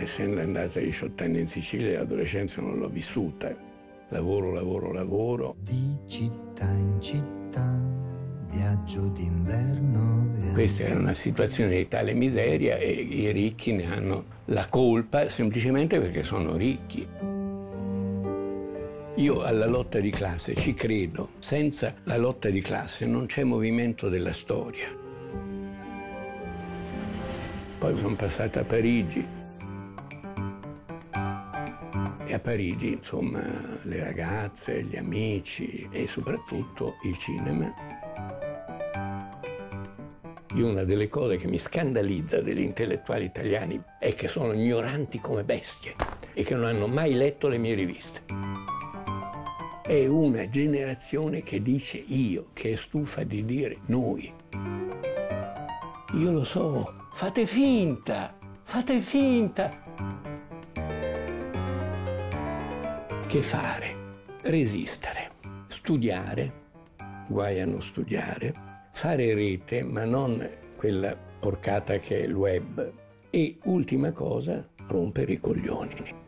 essendo andata a 18 anni in Sicilia, l'adolescenza non l'ho vissuta. Lavoro, lavoro, lavoro. Di città in città, viaggio d'inverno. Questa era una situazione di tale miseria e i ricchi ne hanno la colpa semplicemente perché sono ricchi. Io alla lotta di classe ci credo. Senza la lotta di classe non c'è movimento della storia. Poi sono passata a Parigi. E a Parigi, insomma, le ragazze, gli amici e soprattutto il cinema. Io una delle cose che mi scandalizza degli intellettuali italiani è che sono ignoranti come bestie e che non hanno mai letto le mie riviste. È una generazione che dice io, che è stufa di dire noi. Io lo so, fate finta, fate finta. Che fare? Resistere, studiare, guai a non studiare, fare rete, ma non quella porcata che è il web. E ultima cosa, rompere i coglioni.